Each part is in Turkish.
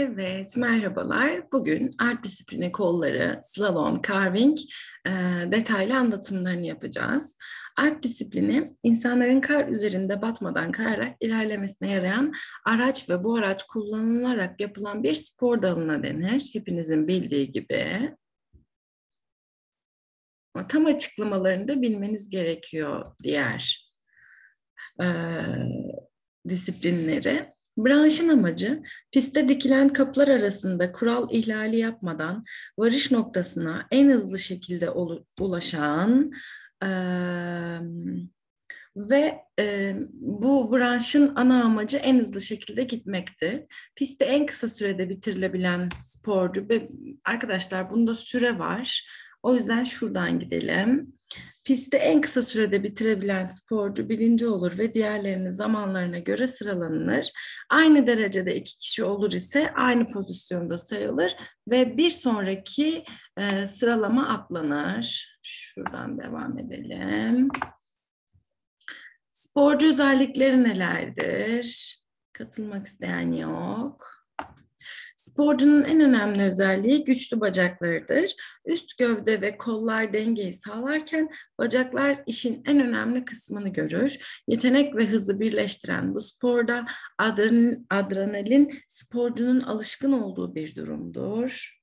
Evet, merhabalar. Bugün art disiplini kolları, slalom, carving e, detaylı anlatımlarını yapacağız. Art disiplini, insanların kar üzerinde batmadan kayarak ilerlemesine yarayan araç ve bu araç kullanılarak yapılan bir spor dalına denir. Hepinizin bildiği gibi. Ama tam açıklamalarını da bilmeniz gerekiyor diğer e, disiplinleri. Branşın amacı pistte dikilen kapılar arasında kural ihlali yapmadan varış noktasına en hızlı şekilde ulaşan e, ve e, bu branşın ana amacı en hızlı şekilde gitmektir. Pistte en kısa sürede bitirilebilen sporcu ve arkadaşlar bunda süre var. O yüzden şuradan gidelim. Pistte en kısa sürede bitirebilen sporcu birinci olur ve diğerlerinin zamanlarına göre sıralanır. Aynı derecede iki kişi olur ise aynı pozisyonda sayılır ve bir sonraki e, sıralama atlanır. Şuradan devam edelim. Sporcu özellikleri nelerdir? Katılmak isteyen yok. Sporcunun en önemli özelliği güçlü bacaklarıdır. Üst gövde ve kollar dengeyi sağlarken bacaklar işin en önemli kısmını görür. Yetenek ve hızı birleştiren bu sporda adrenalin, adrenalin sporcunun alışkın olduğu bir durumdur.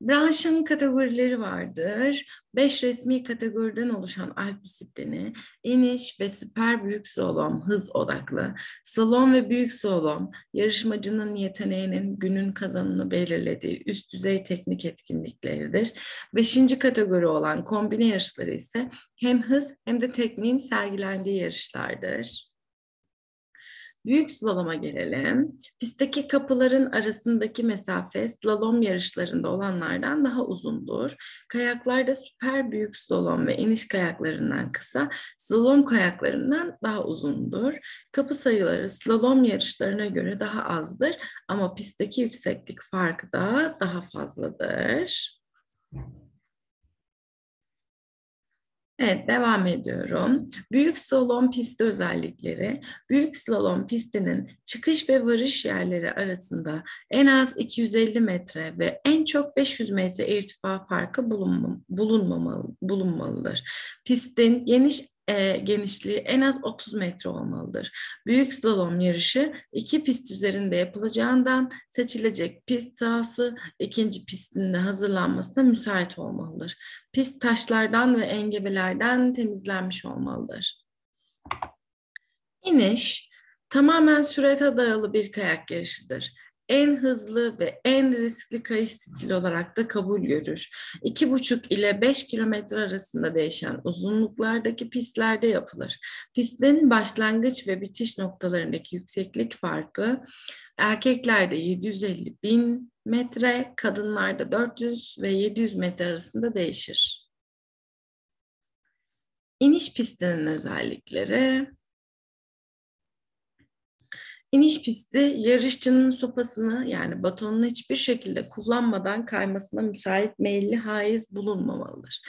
Branşın kategorileri vardır. Beş resmi kategoriden oluşan alp disiplini, iniş ve süper büyük slalom, hız odaklı, slalom ve büyük slalom, yarışmacının yeteneğinin günün kazanını belirlediği üst düzey teknik etkinlikleridir. Beşinci kategori olan kombine yarışları ise hem hız hem de tekniğin sergilendiği yarışlardır. Büyük slaloma gelelim. Pistteki kapıların arasındaki mesafe slalom yarışlarında olanlardan daha uzundur. Kayaklarda süper büyük slalom ve iniş kayaklarından kısa, slalom kayaklarından daha uzundur. Kapı sayıları slalom yarışlarına göre daha azdır ama pistteki yükseklik farkı da daha fazladır. Evet, devam ediyorum. Büyük slalom pisti özellikleri. Büyük slalom pistinin çıkış ve varış yerleri arasında en az 250 metre ve en çok 500 metre irtifa farkı bulunmamalı, bulunmalıdır. Pistin geniş e, genişliği en az 30 metre olmalıdır. Büyük slalom yarışı iki pist üzerinde yapılacağından seçilecek pist sahası ikinci pistin de hazırlanmasına müsait olmalıdır. Pist taşlardan ve engebelerden temizlenmiş olmalıdır. İniş tamamen sürete dayalı bir kayak yarışıdır en hızlı ve en riskli kayış stili olarak da kabul görür. 2,5 ile 5 kilometre arasında değişen uzunluklardaki pistlerde yapılır. Pistin başlangıç ve bitiş noktalarındaki yükseklik farkı erkeklerde 750 bin metre, kadınlarda 400 ve 700 metre arasında değişir. İniş pistinin özellikleri İniş pisti yarışçının sopasını yani batonunu hiçbir şekilde kullanmadan kaymasına müsait meyilli haiz bulunmamalıdır.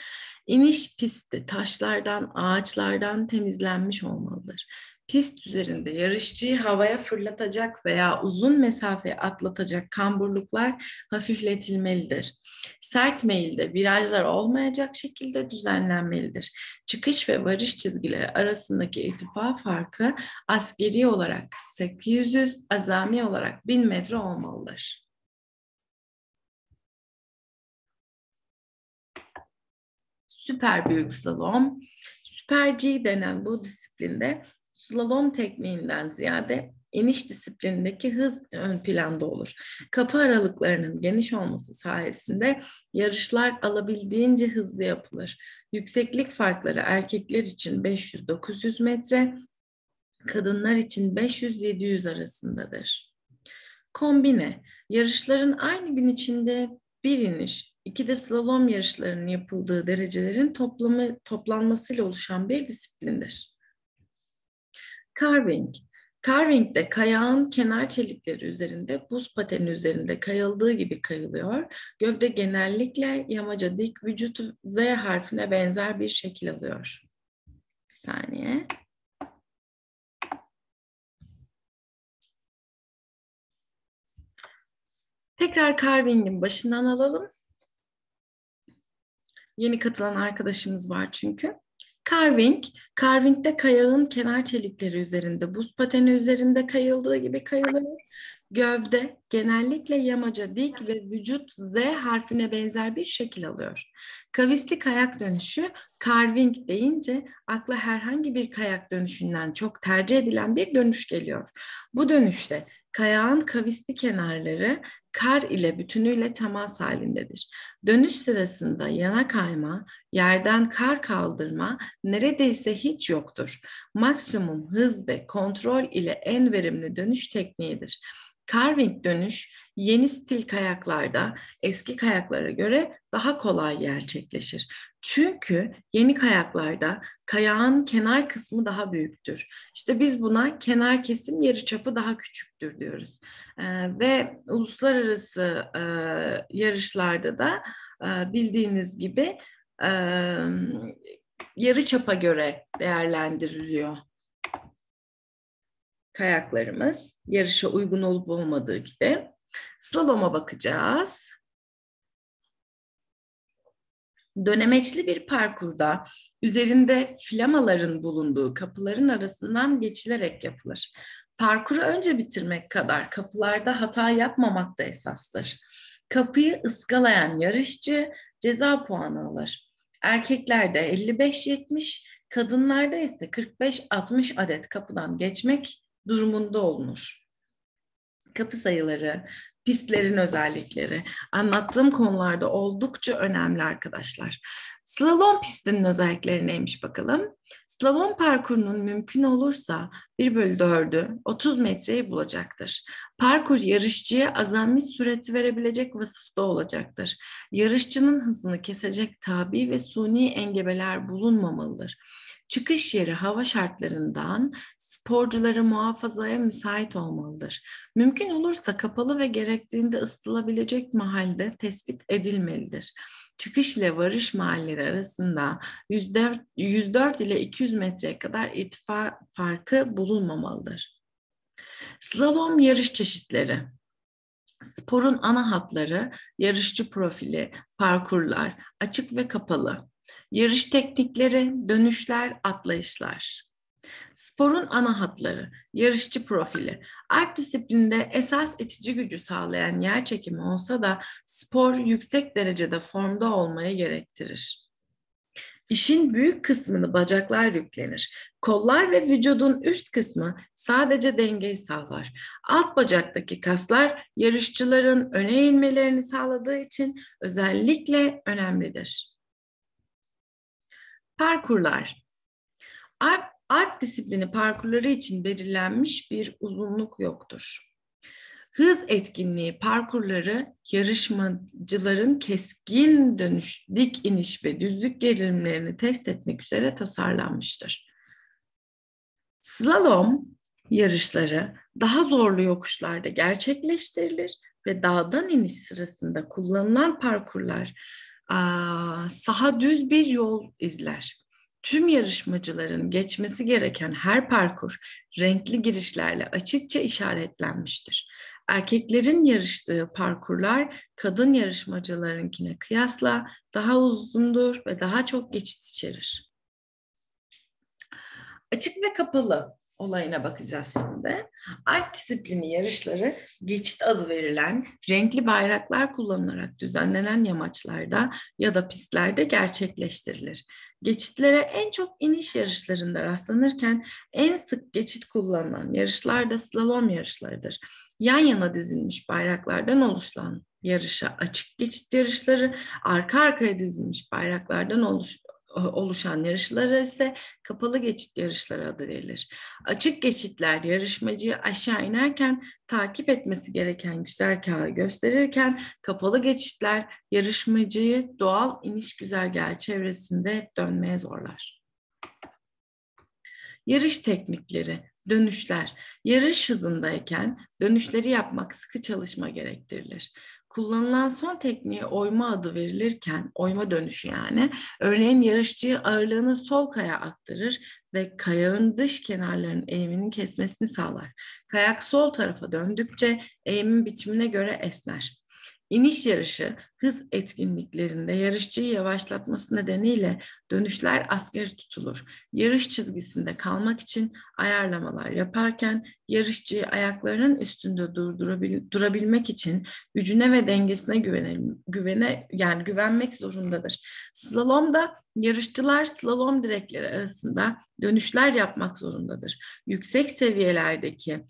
İniş pisti taşlardan, ağaçlardan temizlenmiş olmalıdır pist üzerinde yarışçıyı havaya fırlatacak veya uzun mesafe atlatacak kamburluklar hafifletilmelidir. Sert meyilde virajlar olmayacak şekilde düzenlenmelidir. Çıkış ve varış çizgileri arasındaki irtifa farkı askeri olarak 800, azami olarak 1000 metre olmalıdır. Süper büyük slalom, Süper G denen bu disiplinde slalom tekniğinden ziyade iniş disiplinindeki hız ön planda olur. Kapı aralıklarının geniş olması sayesinde yarışlar alabildiğince hızlı yapılır. Yükseklik farkları erkekler için 500-900 metre, kadınlar için 500-700 arasındadır. Kombine, yarışların aynı gün içinde bir iniş, iki de slalom yarışlarının yapıldığı derecelerin toplamı, toplanmasıyla oluşan bir disiplindir. Carving. Carving'de kayağın kenar çelikleri üzerinde buz pateni üzerinde kayıldığı gibi kayılıyor. Gövde genellikle yamaca dik, vücut Z harfine benzer bir şekil alıyor. Bir saniye. Tekrar carving'in başından alalım. Yeni katılan arkadaşımız var çünkü. Carving, carving'de kayağın kenar çelikleri üzerinde, buz pateni üzerinde kayıldığı gibi kayılır. Gövde genellikle yamaca dik ve vücut Z harfine benzer bir şekil alıyor. Kavisli kayak dönüşü carving deyince akla herhangi bir kayak dönüşünden çok tercih edilen bir dönüş geliyor. Bu dönüşte kayağın kavisli kenarları kar ile bütünüyle temas halindedir. Dönüş sırasında yana kayma, yerden kar kaldırma neredeyse hiç yoktur. Maksimum hız ve kontrol ile en verimli dönüş tekniğidir. Carving dönüş yeni stil kayaklarda eski kayaklara göre daha kolay gerçekleşir. Çünkü yeni kayaklarda kayağın kenar kısmı daha büyüktür. İşte biz buna kenar kesim yarıçapı daha küçüktür diyoruz. Ee, ve uluslararası e, yarışlarda da e, bildiğiniz gibi e, yarıçapa göre değerlendiriliyor kayaklarımız yarışa uygun olup olmadığı gibi. Slalom'a bakacağız. Dönemeçli bir parkurda üzerinde flamaların bulunduğu kapıların arasından geçilerek yapılır. Parkuru önce bitirmek kadar kapılarda hata yapmamak da esastır. Kapıyı ıskalayan yarışçı ceza puanı alır. Erkeklerde 55-70, kadınlarda ise 45-60 adet kapıdan geçmek durumunda olunur. Kapı sayıları, pistlerin özellikleri anlattığım konularda oldukça önemli arkadaşlar. Slalom pistinin özellikleri neymiş bakalım? Slalom parkurunun mümkün olursa 1 bölü 4'ü 30 metreyi bulacaktır. Parkur yarışçıya azami süreti verebilecek vasıfta olacaktır. Yarışçının hızını kesecek tabi ve suni engebeler bulunmamalıdır. Çıkış yeri hava şartlarından sporcuları muhafazaya müsait olmalıdır. Mümkün olursa kapalı ve gerektiğinde ısıtılabilecek mahalde tespit edilmelidir. Çıkış ile varış mahalleleri arasında 104, 104 ile 200 metreye kadar irtifa farkı bulunmamalıdır. Slalom yarış çeşitleri. Sporun ana hatları, yarışçı profili, parkurlar, açık ve kapalı. Yarış teknikleri, dönüşler, atlayışlar. Sporun ana hatları, yarışçı profili. Alp disiplininde esas itici gücü sağlayan yer çekimi olsa da spor yüksek derecede formda olmayı gerektirir. İşin büyük kısmını bacaklar yüklenir. Kollar ve vücudun üst kısmı sadece dengeyi sağlar. Alt bacaktaki kaslar yarışçıların öne inmelerini sağladığı için özellikle önemlidir. Parkurlar. Alp, Alp disiplini parkurları için belirlenmiş bir uzunluk yoktur. Hız etkinliği parkurları yarışmacıların keskin dönüş, dik iniş ve düzlük gerilimlerini test etmek üzere tasarlanmıştır. Slalom yarışları daha zorlu yokuşlarda gerçekleştirilir ve dağdan iniş sırasında kullanılan parkurlar saha düz bir yol izler. Tüm yarışmacıların geçmesi gereken her parkur renkli girişlerle açıkça işaretlenmiştir. Erkeklerin yarıştığı parkurlar kadın yarışmacılarınkine kıyasla daha uzundur ve daha çok geçit içerir. Açık ve kapalı olayına bakacağız şimdi. Alp disiplini yarışları geçit adı verilen renkli bayraklar kullanılarak düzenlenen yamaçlarda ya da pistlerde gerçekleştirilir. Geçitlere en çok iniş yarışlarında rastlanırken en sık geçit kullanılan yarışlar da slalom yarışlarıdır. Yan yana dizilmiş bayraklardan oluşan yarışa açık geçit yarışları, arka arkaya dizilmiş bayraklardan oluş, oluşan yarışlara ise kapalı geçit yarışları adı verilir. Açık geçitler yarışmacıyı aşağı inerken takip etmesi gereken güzergahı gösterirken kapalı geçitler yarışmacıyı doğal iniş güzergahı çevresinde dönmeye zorlar. Yarış teknikleri Dönüşler. Yarış hızındayken dönüşleri yapmak sıkı çalışma gerektirilir. Kullanılan son tekniğe oyma adı verilirken, oyma dönüşü yani, örneğin yarışçıyı ağırlığını sol kaya aktarır ve kayağın dış kenarlarının eğiminin kesmesini sağlar. Kayak sol tarafa döndükçe eğimin biçimine göre esner. İniş yarışı hız etkinliklerinde yarışçıyı yavaşlatması nedeniyle dönüşler askeri tutulur. Yarış çizgisinde kalmak için ayarlamalar yaparken yarışçıyı ayaklarının üstünde durdurabil, durabilmek için gücüne ve dengesine güvenelim, güvene yani güvenmek zorundadır. Slalomda yarışçılar slalom direkleri arasında dönüşler yapmak zorundadır. Yüksek seviyelerdeki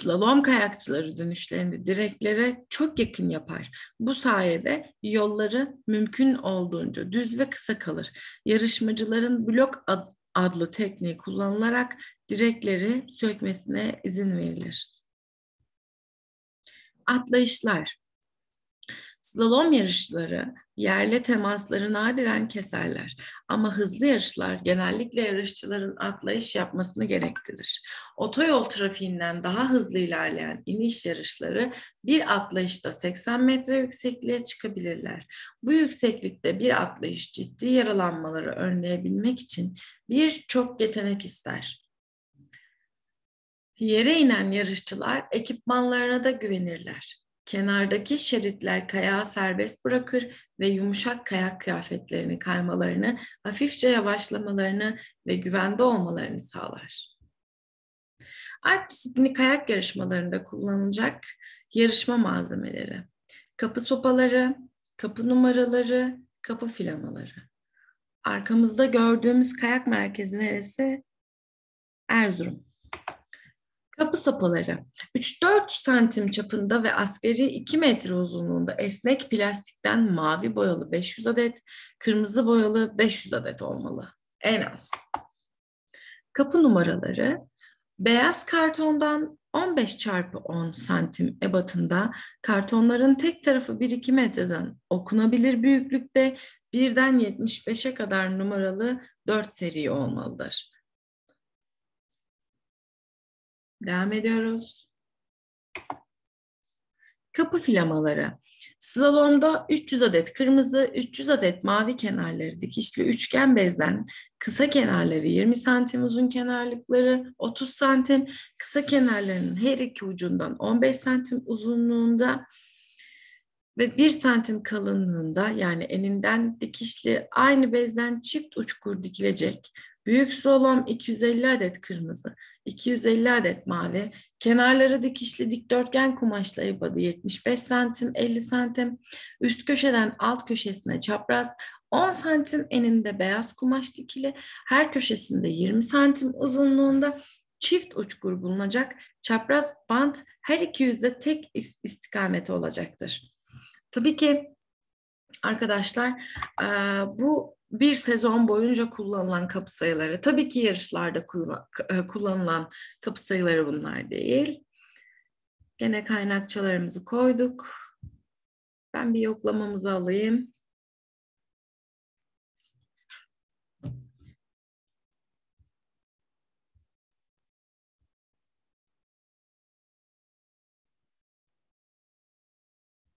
Slalom kayakçıları dönüşlerini direklere çok yakın yapar. Bu sayede yolları mümkün olduğunca düz ve kısa kalır. Yarışmacıların blok adlı tekniği kullanılarak direkleri sökmesine izin verilir. Atlayışlar Slalom yarışları yerle temasları nadiren keserler ama hızlı yarışlar genellikle yarışçıların atlayış yapmasını gerektirir. Otoyol trafiğinden daha hızlı ilerleyen iniş yarışları bir atlayışta 80 metre yüksekliğe çıkabilirler. Bu yükseklikte bir atlayış ciddi yaralanmaları önleyebilmek için birçok yetenek ister. Yere inen yarışçılar ekipmanlarına da güvenirler. Kenardaki şeritler kayağı serbest bırakır ve yumuşak kayak kıyafetlerini kaymalarını, hafifçe yavaşlamalarını ve güvende olmalarını sağlar. Alp disiplini kayak yarışmalarında kullanılacak yarışma malzemeleri. Kapı sopaları, kapı numaraları, kapı filamaları. Arkamızda gördüğümüz kayak merkezi neresi? Erzurum. Kapı sopaları 3-4 santim çapında ve askeri 2 metre uzunluğunda esnek plastikten mavi boyalı 500 adet, kırmızı boyalı 500 adet olmalı. En az. Kapı numaraları beyaz kartondan 15 çarpı 10 santim ebatında kartonların tek tarafı 1-2 metreden okunabilir büyüklükte birden 75'e kadar numaralı 4 seri olmalıdır. Devam ediyoruz. Kapı filamaları. Slalomda 300 adet kırmızı, 300 adet mavi kenarları dikişli üçgen bezden, kısa kenarları 20 santim, uzun kenarlıkları 30 santim, kısa kenarlarının her iki ucundan 15 santim uzunluğunda ve 1 santim kalınlığında yani eninden dikişli aynı bezden çift uçkur dikilecek Büyük slalom 250 adet kırmızı, 250 adet mavi, kenarları dikişli dikdörtgen kumaşla ebadı 75 santim, 50 santim, üst köşeden alt köşesine çapraz 10 santim eninde beyaz kumaş dikili, her köşesinde 20 santim uzunluğunda çift uçkur bulunacak çapraz bant her iki yüzde tek istikameti olacaktır. Tabii ki arkadaşlar bu bir sezon boyunca kullanılan kapı sayıları. Tabii ki yarışlarda e, kullanılan kapı sayıları bunlar değil. Gene kaynakçalarımızı koyduk. Ben bir yoklamamızı alayım.